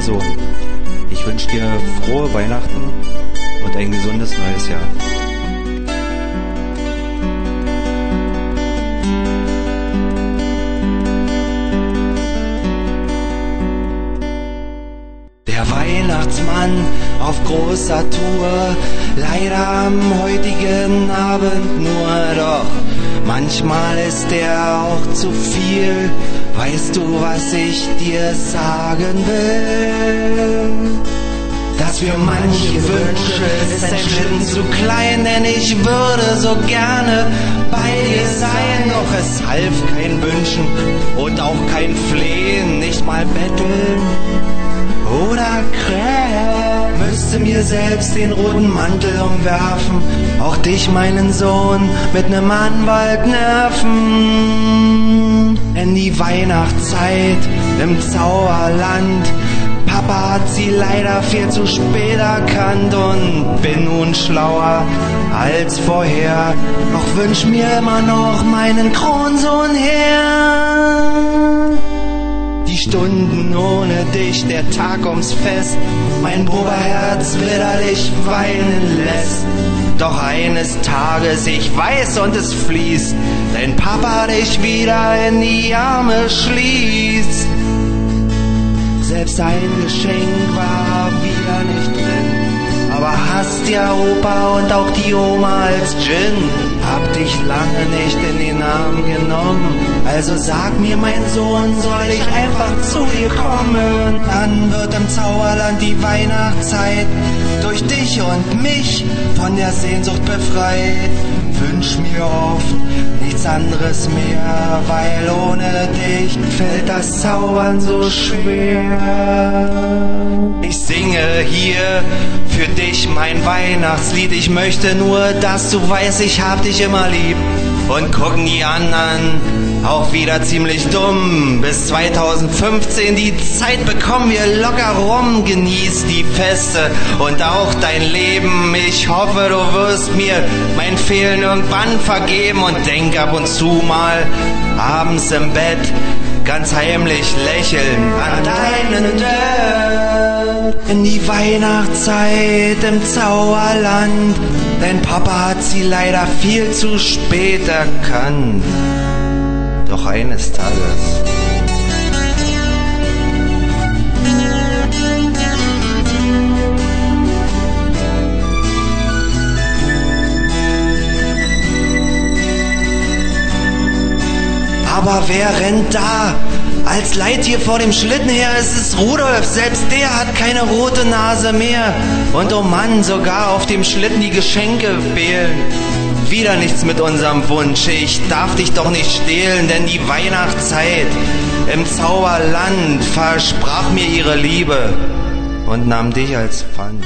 Sohn. Ich wünsche dir frohe Weihnachten und ein gesundes neues Jahr. Der Weihnachtsmann auf großer Tour, leider am heutigen Abend nur, doch manchmal ist er auch zu viel. Weißt du, was ich dir sagen will? Dass für manche Wünsche ist ein Schlitten zu klein, denn ich würde so gerne bei dir sein. Doch es half kein Wünschen und auch kein Flehen, nicht mal betteln oder Krähen. Müsste mir selbst den roten Mantel umwerfen, auch dich, meinen Sohn, mit nem Anwalt nerven. In die Weihnachtszeit im Zauberland. Papa hat sie leider viel zu spät erkannt und bin nun schlauer als vorher. Doch wünsch mir immer noch meinen Kronsohn her. Stunden ohne dich, der Tag ums Fest, mein Bruderherz bitterlich weinen lässt. Doch eines Tages, ich weiß und es fließt, dein Papa dich wieder in die Arme schließt. Selbst ein Geschenk war wieder nicht drin. Aber hast ja Opa und auch die Oma als Gin. Hab dich lange nicht in den Arm genommen. Also sag mir, mein Sohn, soll ich einfach zu dir kommen? Dann wird im Zauberland die Weihnachtszeit durch dich und mich von der Sehnsucht befreit. Wünsch mir oft nichts anderes mehr, weil ohne dich fällt das Zaubern so schwer. Ich singe hier für dich mein Weihnachtslied. Ich möchte nur, dass du weißt, ich hab dich immer lieb. Und gucken die anderen auch wieder ziemlich dumm. Bis 2015 die Zeit bekommen wir locker rum. Genieß die Feste und auch dein Leben. Ich hoffe, du wirst mir mein Fehlen irgendwann vergeben und denk ab und zu mal abends im Bett ganz heimlich lächeln an deinen Dörr. In die Weihnachtszeit im Zauberland. Dein Papa hat sie leider viel zu spät erkannt. Doch eines Tages. Aber wer rennt da? Als Leittier vor dem Schlitten her ist es Rudolf, selbst der hat keine rote Nase mehr. Und oh Mann, sogar auf dem Schlitten die Geschenke fehlen. Wieder nichts mit unserem Wunsch, ich darf dich doch nicht stehlen, denn die Weihnachtszeit im Zauberland versprach mir ihre Liebe und nahm dich als Pfand.